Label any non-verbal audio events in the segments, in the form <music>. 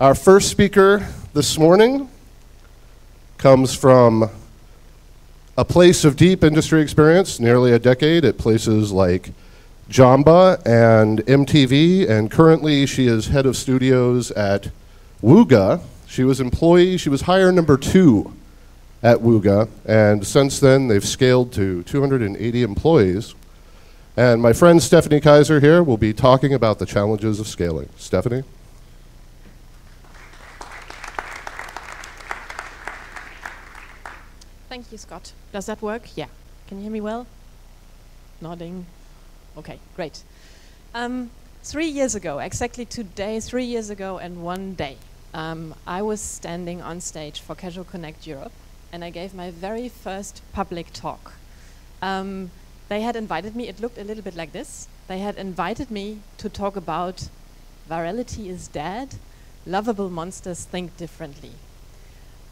Our first speaker this morning comes from a place of deep industry experience, nearly a decade at places like Jamba and MTV, and currently she is head of studios at Wooga. She was employee, she was hire number two at Wooga, and since then they've scaled to 280 employees. And my friend Stephanie Kaiser here will be talking about the challenges of scaling. Stephanie? Thank you, Scott. Does that work? Yeah. Can you hear me well? Nodding. Okay, great. Um, three years ago, exactly today, three years ago and one day, um, I was standing on stage for Casual Connect Europe and I gave my very first public talk. Um, they had invited me, it looked a little bit like this. They had invited me to talk about virality is dead, lovable monsters think differently.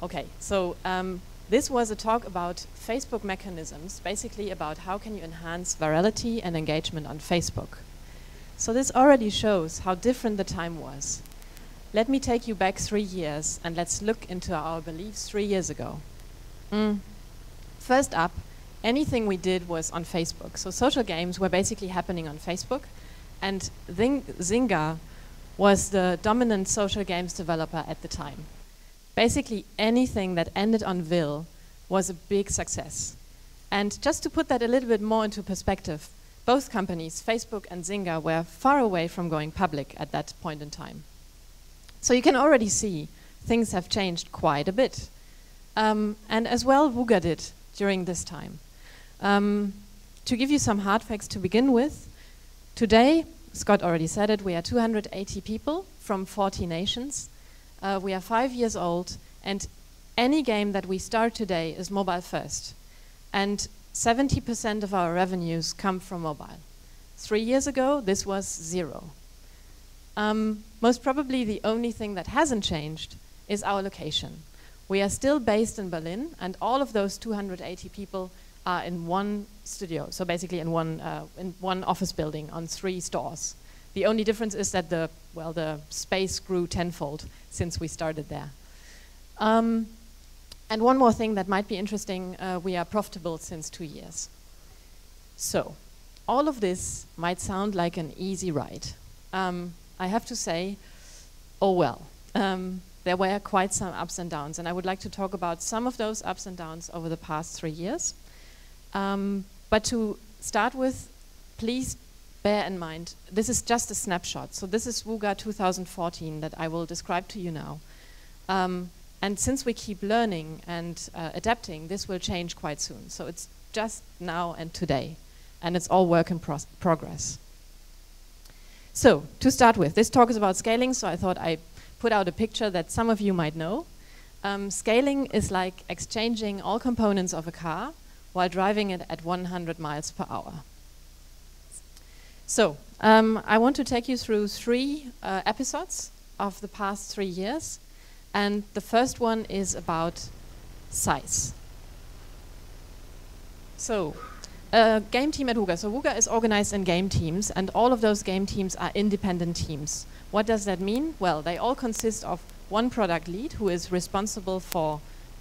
Okay, so um, this was a talk about Facebook mechanisms, basically about how can you enhance virality and engagement on Facebook. So this already shows how different the time was. Let me take you back three years and let's look into our beliefs three years ago. Mm. First up, anything we did was on Facebook. So social games were basically happening on Facebook, and Zynga was the dominant social games developer at the time. Basically, anything that ended on ville was a big success. And just to put that a little bit more into perspective, both companies, Facebook and Zynga, were far away from going public at that point in time. So you can already see things have changed quite a bit. Um, and as well, Wooga did during this time. Um, to give you some hard facts to begin with, today, Scott already said it, we are 280 people from 40 nations. Uh, we are five years old, and any game that we start today is mobile first. And 70% of our revenues come from mobile. Three years ago, this was zero. Um, most probably the only thing that hasn't changed is our location. We are still based in Berlin, and all of those 280 people are in one studio, so basically in one, uh, in one office building on three stores. The only difference is that the, well, the space grew tenfold since we started there. Um, and one more thing that might be interesting, uh, we are profitable since two years. So, all of this might sound like an easy ride. Um, I have to say, oh well. Um, there were quite some ups and downs, and I would like to talk about some of those ups and downs over the past three years. Um, but to start with, please bear in mind, this is just a snapshot. So this is Wooga 2014 that I will describe to you now. Um, and since we keep learning and uh, adapting, this will change quite soon. So it's just now and today, and it's all work in progress. So, to start with, this talk is about scaling, so I thought I put out a picture that some of you might know. Um, scaling is like exchanging all components of a car while driving it at 100 miles per hour. So, um, I want to take you through three uh, episodes of the past three years. And the first one is about size. So, a game team at Wooga. So Wooga is organized in game teams, and all of those game teams are independent teams. What does that mean? Well, they all consist of one product lead who is responsible for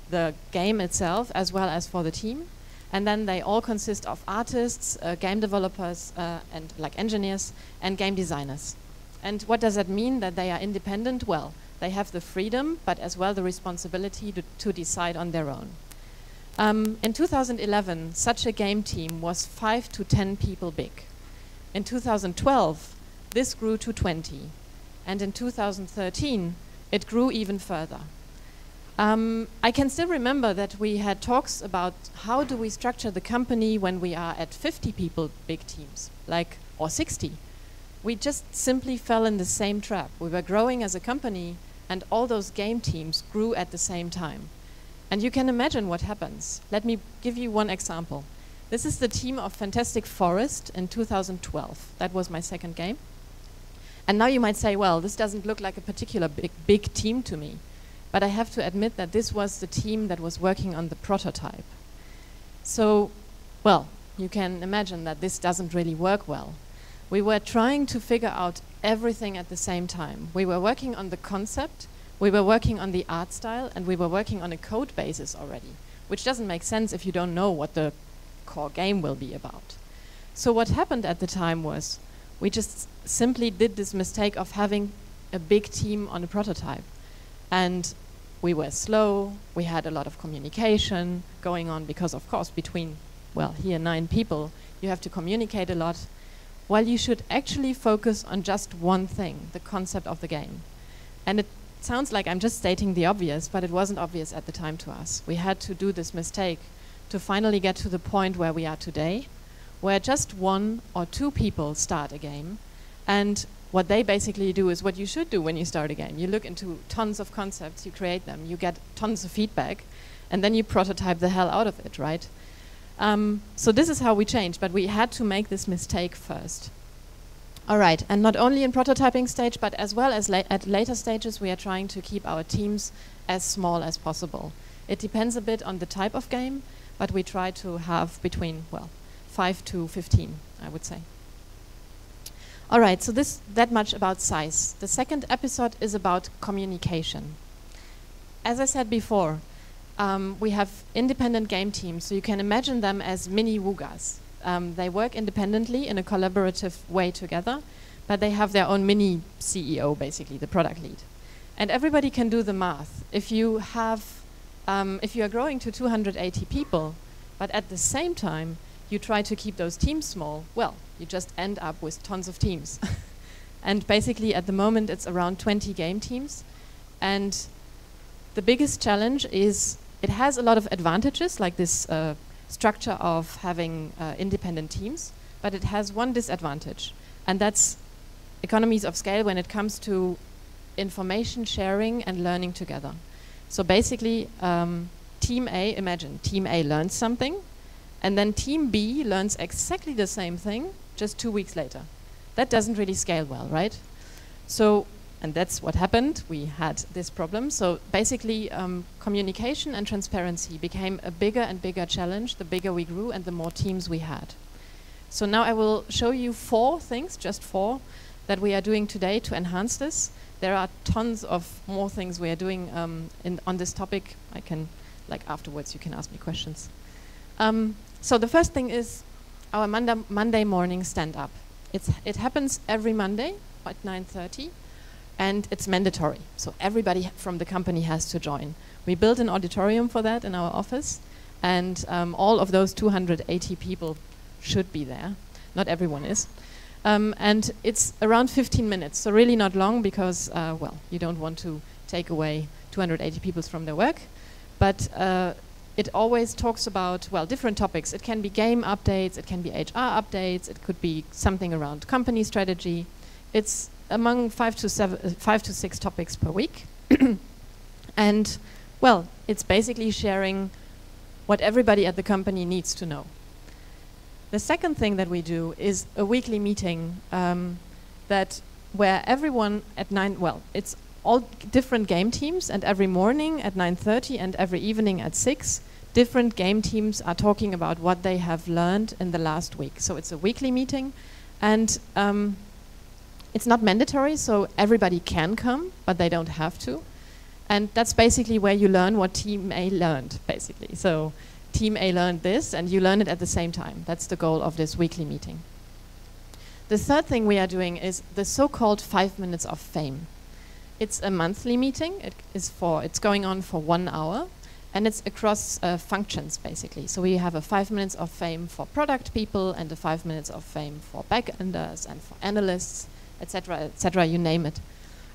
the game itself as well as for the team. And then they all consist of artists, uh, game developers, uh, and like engineers, and game designers. And what does that mean that they are independent? Well, they have the freedom, but as well the responsibility to, to decide on their own. Um, in 2011, such a game team was 5 to 10 people big. In 2012, this grew to 20. And in 2013, it grew even further. Um, I can still remember that we had talks about how do we structure the company when we are at 50 people big teams, like, or 60. We just simply fell in the same trap. We were growing as a company, and all those game teams grew at the same time. And you can imagine what happens. Let me give you one example. This is the team of Fantastic Forest in 2012. That was my second game. And now you might say, well, this doesn't look like a particular big, big team to me. But I have to admit that this was the team that was working on the prototype. So, well, you can imagine that this doesn't really work well. We were trying to figure out everything at the same time. We were working on the concept, We were working on the art style and we were working on a code basis already, which doesn't make sense if you don't know what the core game will be about. So what happened at the time was we just simply did this mistake of having a big team on a prototype. And we were slow, we had a lot of communication going on because of course between, well, here nine people, you have to communicate a lot, while you should actually focus on just one thing, the concept of the game. And it sounds like I'm just stating the obvious, but it wasn't obvious at the time to us. We had to do this mistake to finally get to the point where we are today, where just one or two people start a game, and what they basically do is what you should do when you start a game. You look into tons of concepts, you create them, you get tons of feedback, and then you prototype the hell out of it, right? Um, so this is how we changed, but we had to make this mistake first. All right, and not only in prototyping stage, but as well as la at later stages, we are trying to keep our teams as small as possible. It depends a bit on the type of game, but we try to have between, well, 5 to 15, I would say. All right, so this that much about size. The second episode is about communication. As I said before, um, we have independent game teams, so you can imagine them as mini Woogas. Um, they work independently in a collaborative way together, but they have their own mini CEO, basically, the product lead. And everybody can do the math. If you have, um, if you are growing to 280 people, but at the same time you try to keep those teams small, well, you just end up with tons of teams. <laughs> and basically, at the moment, it's around 20 game teams. And the biggest challenge is it has a lot of advantages, like this uh, structure of having uh, independent teams, but it has one disadvantage, and that's economies of scale when it comes to information sharing and learning together. So basically, um, Team A, imagine, Team A learns something, and then Team B learns exactly the same thing just two weeks later. That doesn't really scale well, right? So and that's what happened. We had this problem. So basically, um, communication and transparency became a bigger and bigger challenge the bigger we grew and the more teams we had. So now I will show you four things, just four, that we are doing today to enhance this. There are tons of more things we are doing um, on this topic. I can, like afterwards, you can ask me questions. Um, so the first thing is our Monday, morning stand-up. It happens every Monday at 9.30 and it's mandatory. So everybody from the company has to join. We built an auditorium for that in our office, and um, all of those 280 people should be there. Not everyone is. Um, and it's around 15 minutes, so really not long because, uh, well, you don't want to take away 280 people from their work. But uh, it always talks about, well, different topics. It can be game updates, it can be HR updates, it could be something around company strategy. It's among five to seven, uh, five to six topics per week, <coughs> and well, it's basically sharing what everybody at the company needs to know. The second thing that we do is a weekly meeting um, that where everyone at nine, well, it's all different game teams, and every morning at 9:30 and every evening at six, different game teams are talking about what they have learned in the last week. So it's a weekly meeting, and um, it's not mandatory, so everybody can come, but they don't have to. And that's basically where you learn what Team A learned, basically. So Team A learned this, and you learn it at the same time. That's the goal of this weekly meeting. The third thing we are doing is the so-called five minutes of fame. It's a monthly meeting. It is for it's going on for one hour, and it's across uh, functions basically. So we have a five minutes of fame for product people, and a five minutes of fame for backenders and for analysts, etc., etc., you name it.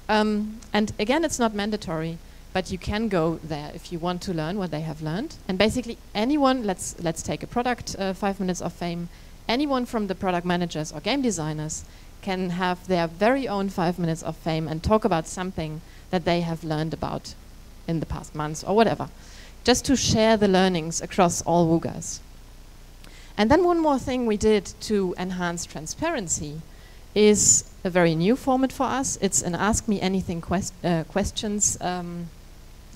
Um, and again, it's not mandatory, but you can go there if you want to learn what they have learned. And basically, anyone, let's, let's take a product, uh, five minutes of fame, anyone from the product managers or game designers can have their very own five minutes of fame and talk about something that they have learned about in the past months or whatever, just to share the learnings across all Woogas. And then one more thing we did to enhance transparency is a very new format for us. It's an Ask Me Anything quest uh, questions um,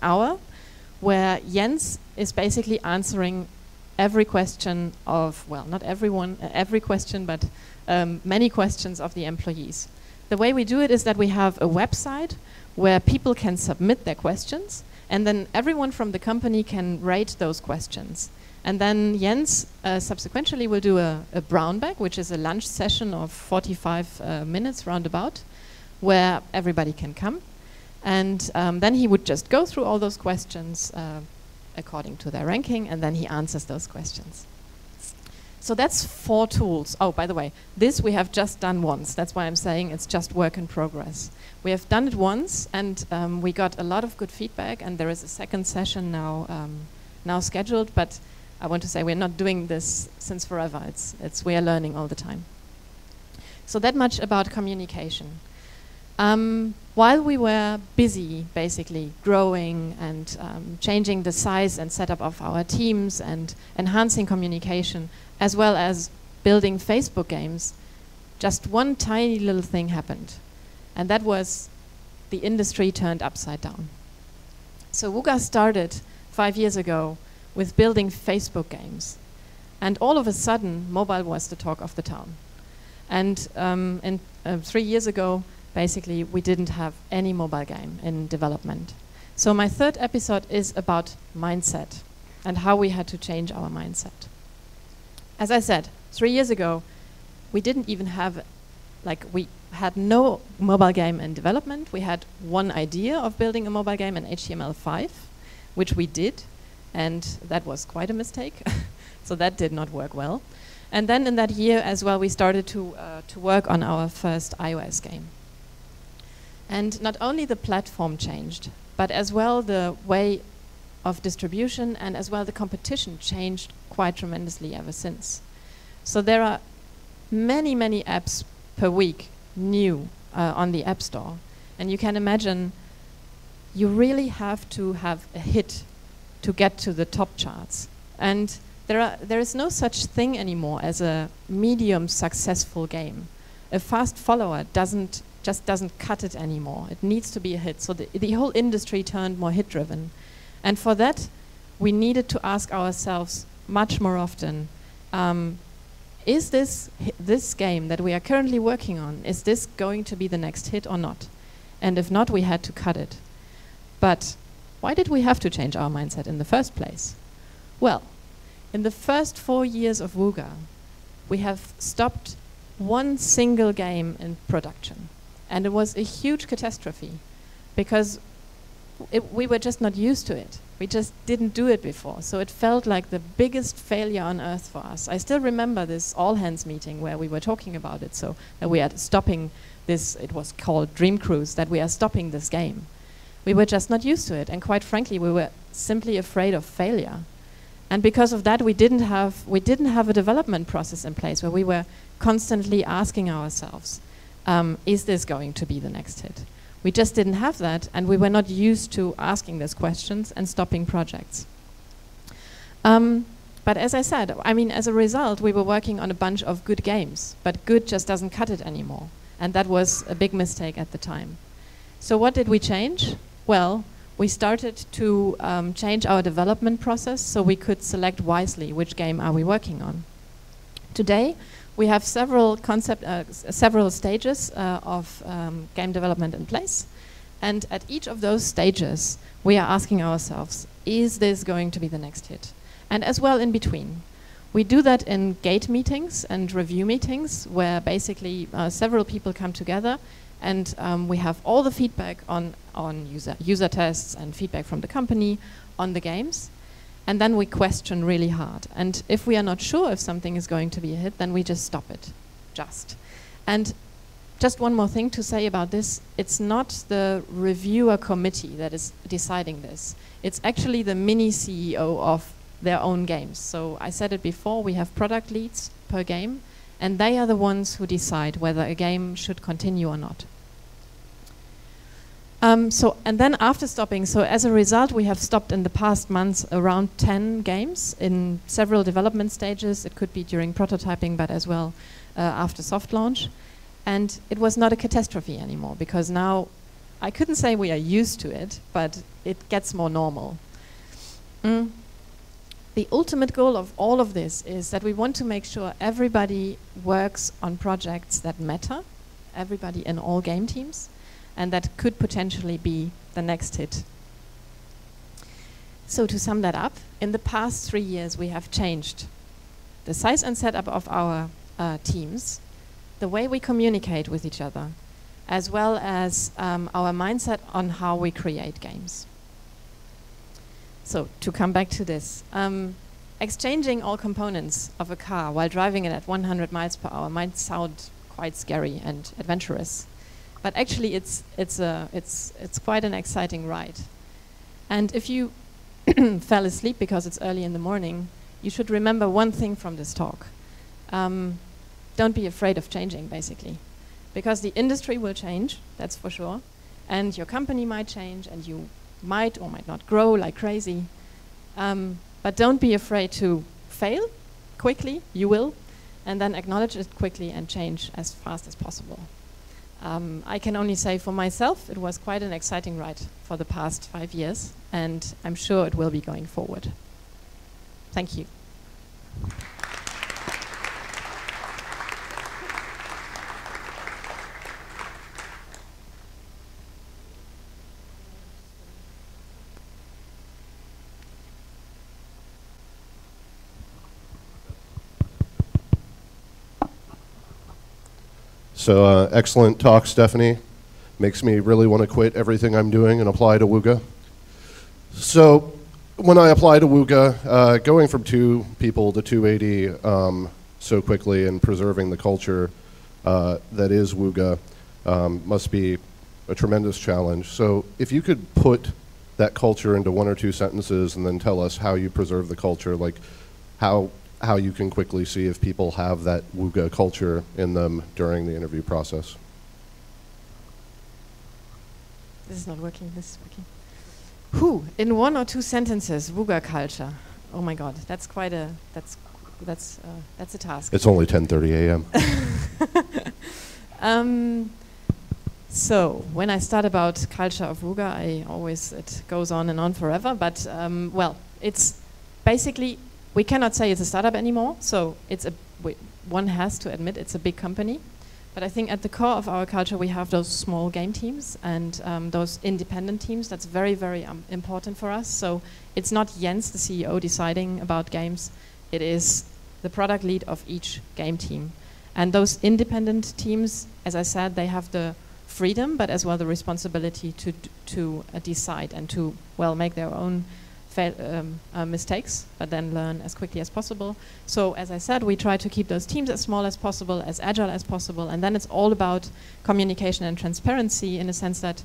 hour, where Jens is basically answering every question of, well, not everyone, uh, every question, but um, many questions of the employees. The way we do it is that we have a website where people can submit their questions, and then everyone from the company can rate those questions. And then Jens uh, subsequently will do a, a, brown bag, which is a lunch session of 45 uh, minutes roundabout, where everybody can come. And um, then he would just go through all those questions uh, according to their ranking, and then he answers those questions. So that's four tools. Oh, by the way, this we have just done once. That's why I'm saying it's just work in progress. We have done it once, and um, we got a lot of good feedback, and there is a second session now, um, now scheduled, but I want to say we're not doing this since forever. It's, it's we are learning all the time. So that much about communication. Um, while we were busy, basically growing and um, changing the size and setup of our teams and enhancing communication, as well as building Facebook games, just one tiny little thing happened. And that was the industry turned upside down. So Wooga started five years ago with building Facebook games. And all of a sudden, mobile was the talk of the town. And um, in, uh, three years ago, basically, we didn't have any mobile game in development. So my third episode is about mindset and how we had to change our mindset. As I said, three years ago, we didn't even have, like, we had no mobile game in development. We had one idea of building a mobile game in HTML5, which we did, and that was quite a mistake. <laughs> so that did not work well. And then in that year as well, we started to, uh, to work on our first iOS game. And not only the platform changed, but as well the way of distribution and as well the competition changed quite tremendously ever since. So there are many, many apps per week new uh, on the App Store. And you can imagine you really have to have a hit to get to the top charts. And there, are, there is no such thing anymore as a medium successful game. A fast follower doesn't just doesn't cut it anymore. It needs to be a hit. So the, the whole industry turned more hit driven. And for that, we needed to ask ourselves much more often um, is this, this game that we are currently working on, is this going to be the next hit or not? And if not, we had to cut it. But why did we have to change our mindset in the first place? Well, in the first four years of Wooga, we have stopped one single game in production. And it was a huge catastrophe because it, we were just not used to it. We just didn't do it before. So it felt like the biggest failure on earth for us. I still remember this all hands meeting where we were talking about it. So that we are stopping this, it was called Dream Cruise, that we are stopping this game. We were just not used to it. And quite frankly, we were simply afraid of failure. And because of that, we didn't have, we didn't have a development process in place where we were constantly asking ourselves, um, is this going to be the next hit? We just didn't have that, and we were not used to asking these questions and stopping projects. Um, but as I said, I mean, as a result, we were working on a bunch of good games, but good just doesn't cut it anymore. And that was a big mistake at the time. So what did we change? Well, we started to um, change our development process so we could select wisely which game are we working on. Today, we have several concept, uh, several stages uh, of um, game development in place, and at each of those stages, we are asking ourselves: Is this going to be the next hit? And as well in between, we do that in gate meetings and review meetings, where basically uh, several people come together, and um, we have all the feedback on on user user tests and feedback from the company on the games and then we question really hard. And if we are not sure if something is going to be a hit, then we just stop it. Just. And just one more thing to say about this it's not the reviewer committee that is deciding this, it's actually the mini CEO of their own games. So I said it before we have product leads per game, and they are the ones who decide whether a game should continue or not. Um, so and then after stopping, so as a result, we have stopped in the past months around 10 games in several development stages. It could be during prototyping, but as well uh, after soft launch. And it was not a catastrophe anymore because now I couldn't say we are used to it, but it gets more normal. Mm. The ultimate goal of all of this is that we want to make sure everybody works on projects that matter, everybody in all game teams and that could potentially be the next hit. So to sum that up, in the past three years we have changed the size and setup of our uh, teams, the way we communicate with each other, as well as um, our mindset on how we create games. So to come back to this, um, exchanging all components of a car while driving it at 100 miles per hour might sound quite scary and adventurous, but actually it's it's a it's it's quite an exciting ride. And if you <coughs> fell asleep because it's early in the morning, you should remember one thing from this talk. Um, don't be afraid of changing, basically. Because the industry will change, that's for sure. And your company might change, and you might or might not grow like crazy. Um, but don't be afraid to fail quickly, you will, and then acknowledge it quickly and change as fast as possible. Um, I can only say for myself, it was quite an exciting ride for the past five years, and I'm sure it will be going forward. Thank you. So uh, excellent talk, Stephanie. Makes me really want to quit everything I'm doing and apply to Wooga. So when I applied to Wooga, uh, going from two people to 280 um, so quickly and preserving the culture uh, that is Wooga um, must be a tremendous challenge. So if you could put that culture into one or two sentences and then tell us how you preserve the culture, like how how you can quickly see if people have that Wooga culture in them during the interview process. This is not working, this is working. Who, in one or two sentences, Wooga culture. Oh my god, that's quite a, that's, that's, uh, that's a task. It's only 10.30 a.m. <laughs> um, so, when I start about culture of Wooga, I always, it goes on and on forever, but um, well, it's basically we cannot say it's a startup anymore. So it's a one has to admit it's a big company. But I think at the core of our culture, we have those small game teams and um, those independent teams. That's very, very um, important for us. So it's not Jens, the CEO, deciding about games. It is the product lead of each game team. And those independent teams, as I said, they have the freedom, but as well the responsibility to to uh, decide and to well make their own um, uh, mistakes, but then learn as quickly as possible. So as I said, we try to keep those teams as small as possible, as agile as possible, and then it's all about communication and transparency in a sense that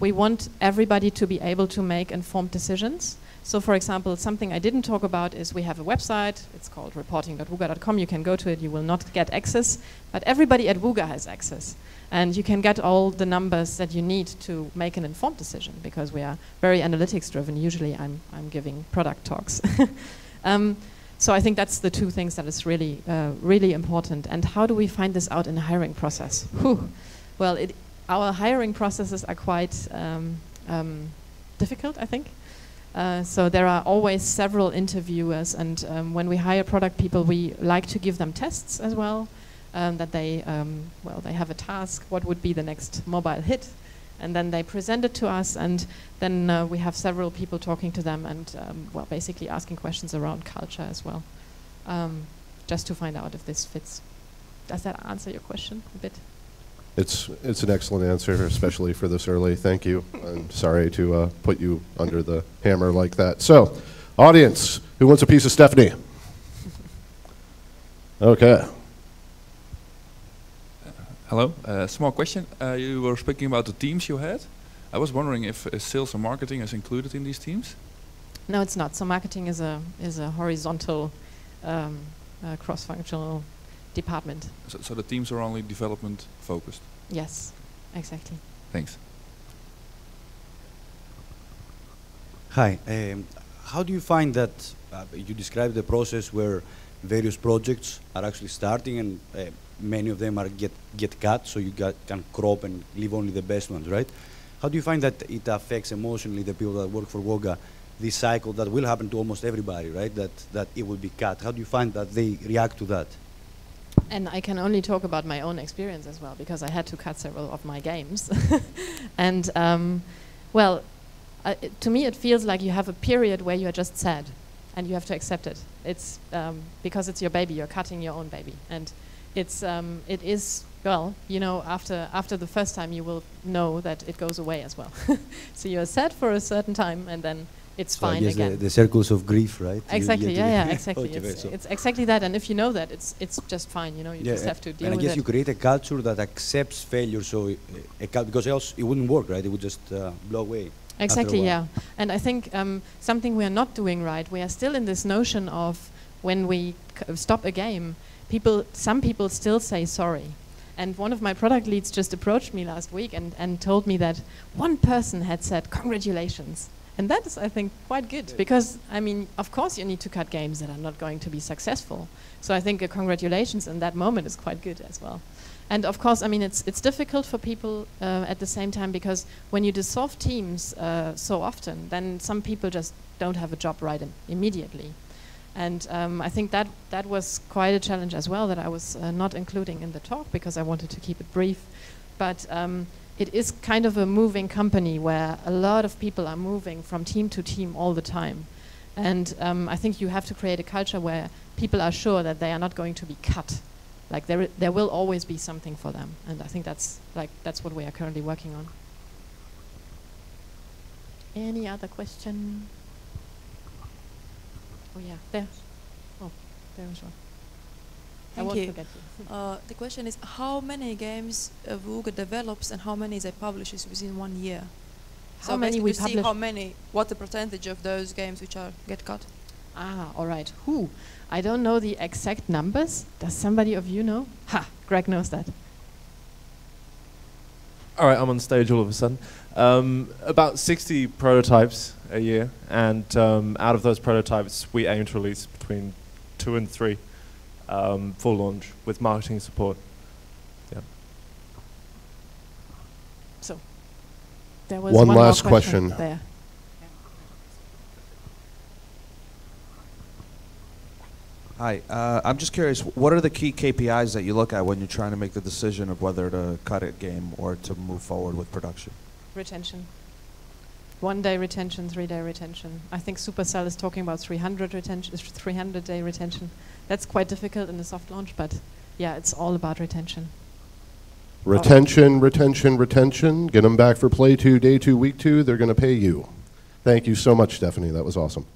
we want everybody to be able to make informed decisions. So for example, something I didn't talk about is we have a website, it's called reporting.wooga.com, you can go to it, you will not get access, but everybody at Wooga has access. And you can get all the numbers that you need to make an informed decision because we are very analytics driven. Usually I'm, I'm giving product talks. <laughs> um, so I think that's the two things that is really, uh, really important. And how do we find this out in a hiring process? Whew. Well, it, our hiring processes are quite um, um, difficult, I think. Uh, so there are always several interviewers, and um, when we hire product people, we like to give them tests as well um, that they, um, well, they have a task, what would be the next mobile hit, and then they present it to us, and then uh, we have several people talking to them and, um, well, basically asking questions around culture as well, um, just to find out if this fits. Does that answer your question a bit? It's, it's an excellent answer, especially for this early. Thank you. I'm sorry to uh, put you under the hammer like that. So, audience, who wants a piece of Stephanie? Okay. Hello. Uh, small question. Uh, you were speaking about the teams you had. I was wondering if uh, sales and marketing is included in these teams. No, it's not. So marketing is a is a horizontal, um, uh, cross-functional department. So, so the teams are only development focused. Yes, exactly. Thanks. Hi. Um, how do you find that uh, you describe the process where various projects are actually starting and uh, many of them are get, get cut, so you got, can crop and leave only the best ones, right? How do you find that it affects emotionally the people that work for Wooga, this cycle that will happen to almost everybody, right? That, that it will be cut. How do you find that they react to that? And I can only talk about my own experience as well because I had to cut several of my games. <laughs> and um, well, uh, it, to me, it feels like you have a period where you are just sad, and you have to accept it. It's um, because it's your baby. You're cutting your own baby, and it's um, it is well, you know, after after the first time, you will know that it goes away as well. <laughs> so you're sad for a certain time, and then it's So fine again. the, the circles of grief, right? Exactly. Yeah, yeah, exactly. Okay, it's, so- it's exactly that, and if you know that, it's it's just fine. You know, you Yeah, just have to deal with it. and I guess you create a culture that accepts failure, so uh, a because else it wouldn't work, right? It would just uh, blow away. Exactly, yeah. And I think um, something we are not doing right. We are still in this notion of when we c- stop a game, people, some people still say sorry. And one of my product leads just approached me last week and, and told me that one person had said congratulations. And that is, I think, quite good because, I mean, of course you need to cut games that are not going to be successful. So I think a congratulations in that moment is quite good as well. And of course, I mean, it's, it's difficult for people uh, at the same time because when you dissolve teams uh, so often, then some people just don't have a job right in immediately. And um, I think that, that was quite a challenge as well that I was uh, not including in the talk because I wanted to keep it brief. But um, it is kind of a moving company where a lot of people are moving from team to team all the time. And um, I think you have to create a culture where people are sure that they are not going to be cut. Like there, there will always be something for them, and I think that's like that's what we are currently working on. Any other question? Oh yeah, there. Oh, there is one. I won't you. forget you. Uh, the question is how many games uh, Vuga develops and how many they publishes within one year? How many we basically see publish? how many, what the percentage of those games which are get cut? Ah, all right. Who? I don't know the exact numbers. Does somebody of you know? Ha! Greg knows that. All right, I'm on stage all of a sudden. Um, about 60 prototypes a year, and um, out of those prototypes, we aim to release between two and three um, full launch with marketing support. Yeah. So, there was One one, more last question. There. Hi, uh, I'm just curious. What are the key KPIs that you look at when you're trying to make the decision of whether to cut a game or to move forward with production? Retention. One day retention, three day retention. I think Supercell is talking about 300 retention, 300 day retention. That's quite difficult in a soft launch, but yeah, it's all about retention. Retention, retention, retention. Get them back for play two, day two, week two. They're going to pay you. Thank you so much, Stephanie. That was awesome.